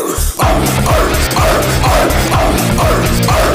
arr, arr, arr, arr, arr, arr.